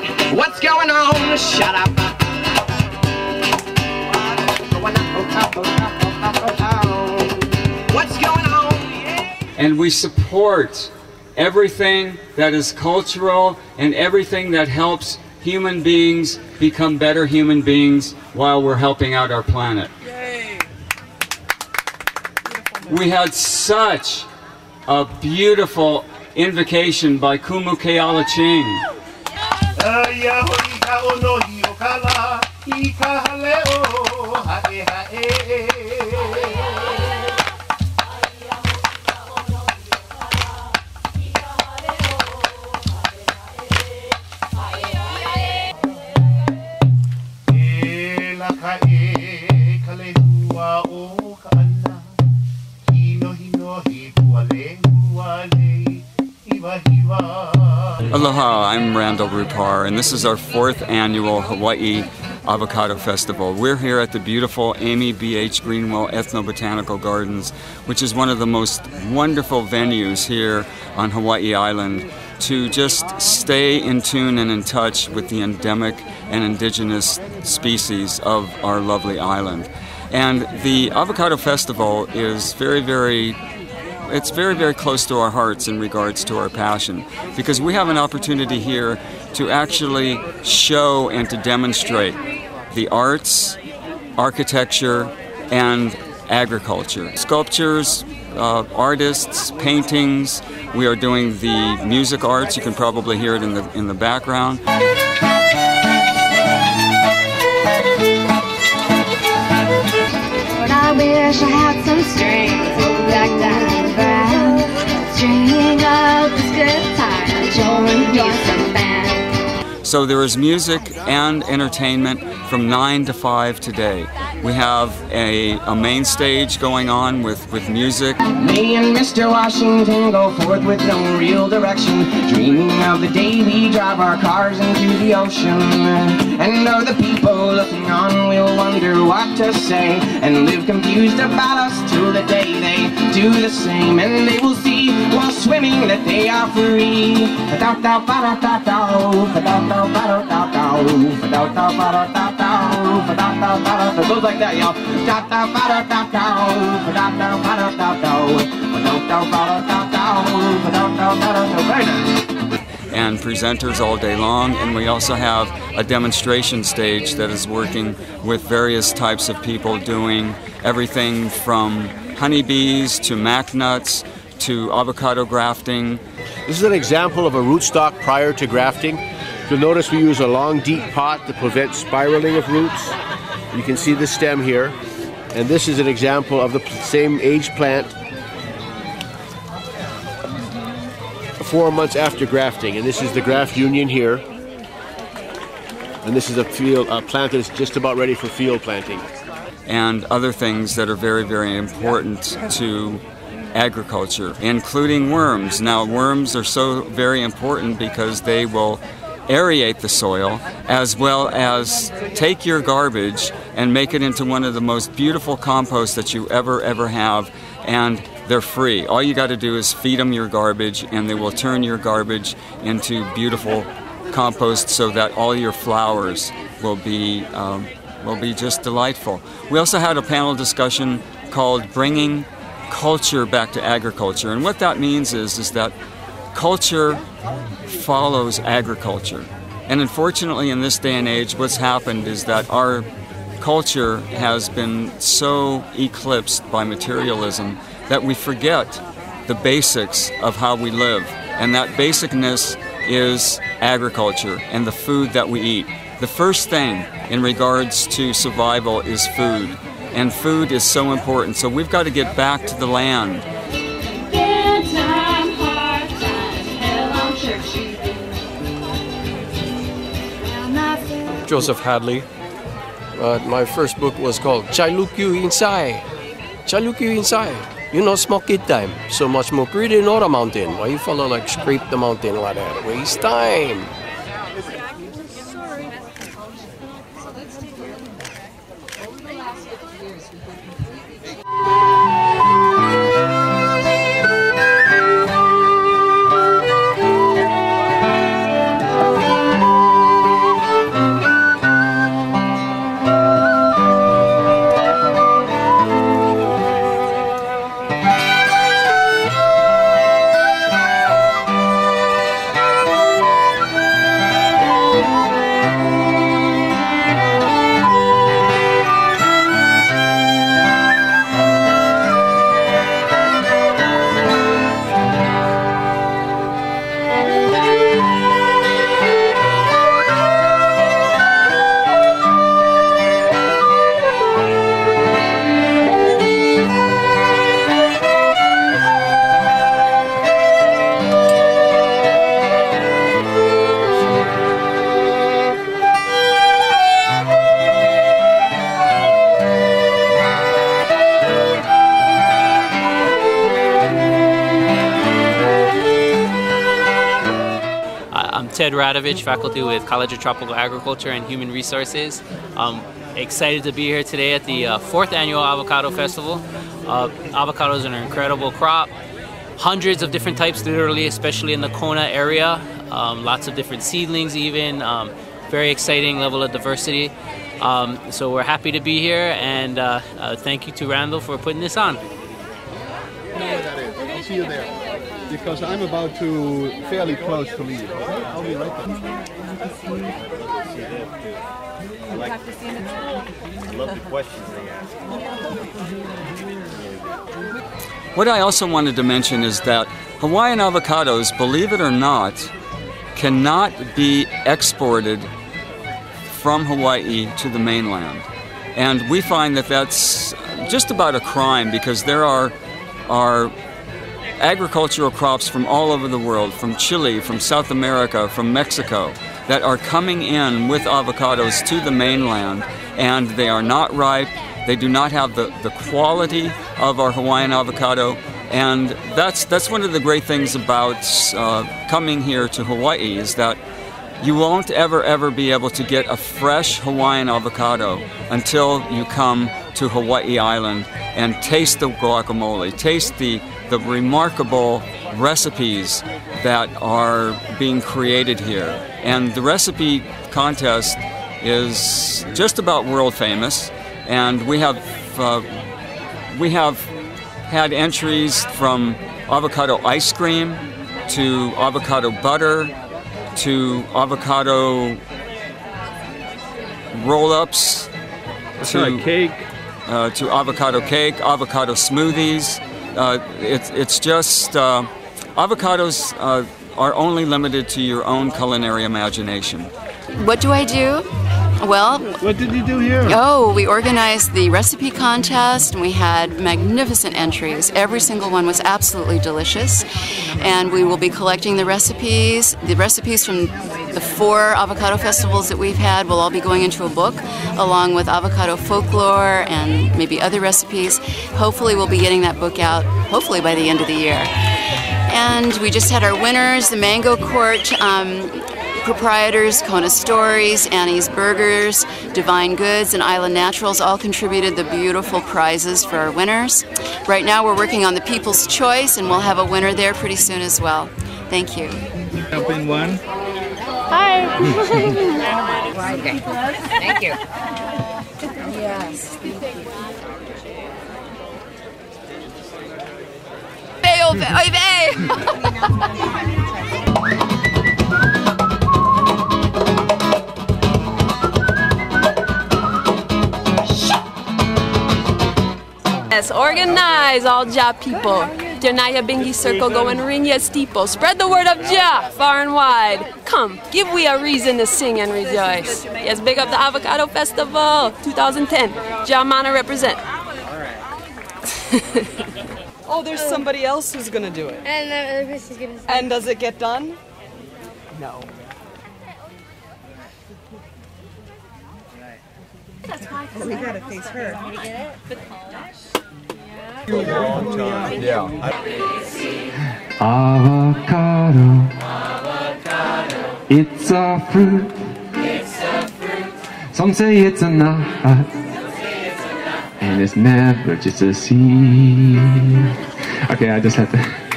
what? What's going on? Shut up. What's going on? and we support everything that is cultural and everything that helps human beings become better human beings while we're helping out our planet. We had such a beautiful invocation by Kumu Keala Ching. Aya hoi ka ono hi o ka la, i ka hale o, hae hae. La ka ka le hua o ka ana, hino hino hi hua le hua le, hiwa hiwa. Aloha, I'm Randall Rupar, and this is our fourth annual Hawaii Avocado Festival. We're here at the beautiful Amy B.H. Greenwell Ethnobotanical Gardens, which is one of the most wonderful venues here on Hawaii Island to just stay in tune and in touch with the endemic and indigenous species of our lovely island. And the Avocado Festival is very, very it's very, very close to our hearts in regards to our passion because we have an opportunity here to actually show and to demonstrate the arts, architecture, and agriculture. Sculptures, uh, artists, paintings. We are doing the music arts. You can probably hear it in the in the background. I wish I had some strength. So there is music and entertainment from 9 to 5 today. We have a, a main stage going on with, with music. Me and Mr. Washington go forth with no real direction, dreaming of the day we drive our cars into the ocean. And other people looking on will wonder what to say, and live confused about us till the day they do the same. And they will see while swimming that they are free. Like that, y'all. Very oh. oh. oh. nice. and presenters all day long. And we also have a demonstration stage that is working with various types of people doing everything from honeybees to mac nuts to avocado grafting. This is an example of a rootstock prior to grafting. You'll notice we use a long, deep pot to prevent spiraling of roots. You can see the stem here. And this is an example of the same age plant four months after grafting. And this is the graft union here. And this is a field a plant that's just about ready for field planting. and other things that are very, very important to agriculture, including worms. Now, worms are so very important because they will aerate the soil as well as take your garbage and make it into one of the most beautiful composts that you ever, ever have. And they're free. All you got to do is feed them your garbage, and they will turn your garbage into beautiful compost so that all your flowers will be um, will be just delightful. We also had a panel discussion called "Bringing Culture Back to Agriculture," and what that means is is that culture follows agriculture, and unfortunately, in this day and age, what's happened is that our culture has been so eclipsed by materialism that we forget the basics of how we live. And that basicness is agriculture and the food that we eat. The first thing in regards to survival is food. And food is so important. So we've got to get back to the land. Joseph Hadley. Uh, my first book was called Chailukyu Inside. Chailukyu Inside. You know, smoke it time. So much more pretty not a mountain. Why you follow like scrape the mountain like that? Waste time. Ted Radovich, faculty with College of Tropical Agriculture and Human Resources. Um, excited to be here today at the uh, fourth annual Avocado Festival. Uh, avocados are an incredible crop. Hundreds of different types, literally, especially in the Kona area. Um, lots of different seedlings, even. Um, very exciting level of diversity. Um, so we're happy to be here, and uh, uh, thank you to Randall for putting this on. see you there. Because I'm about to fairly close to leave. Okay? I'll be right there. What I also wanted to mention is that Hawaiian avocados, believe it or not, cannot be exported from Hawaii to the mainland. And we find that that's just about a crime because there are, are agricultural crops from all over the world, from Chile, from South America, from Mexico, that are coming in with avocados to the mainland, and they are not ripe. They do not have the, the quality of our Hawaiian avocado, and that's that's one of the great things about uh, coming here to Hawaii is that you won't ever ever be able to get a fresh Hawaiian avocado until you come to Hawaii Island and taste the guacamole, taste the the remarkable recipes that are being created here. And the recipe contest is just about world famous, and we have uh, we have had entries from avocado ice cream to avocado butter to avocado roll-ups to cake. Uh, to avocado cake, avocado smoothies. Uh, it's it's just uh, avocados uh, are only limited to your own culinary imagination. What do I do? Well, What did you do here? oh, we organized the recipe contest and we had magnificent entries. Every single one was absolutely delicious. And we will be collecting the recipes. The recipes from the four avocado festivals that we've had will all be going into a book along with avocado folklore and maybe other recipes. Hopefully, we'll be getting that book out hopefully by the end of the year. And we just had our winners, the Mango Court um, proprietors, Kona Stories, Annie's Burgers, Divine Goods, and Island Naturals all contributed the beautiful prizes for our winners. Right now we're working on the People's Choice, and we'll have a winner there pretty soon as well. Thank you. Jump in one. Okay. Thank you. Yes. Oh, Bayo, oy vey! Yes, organize all Jah people. Janaya Bingi Circle, go and ring your steeple. Spread the word of Jah far and wide. Come, give we a reason to sing and rejoice. Yes, big up the Avocado Festival 2010. Ja Mana represent. Oh, there's somebody else who's gonna do it. And the other person's gonna say. And does it get done? No. We gotta face her. Avocado. Avocado. It's a fruit. It's a fruit. Some say it's a nut. And it's never just a seed. Okay, I just had to.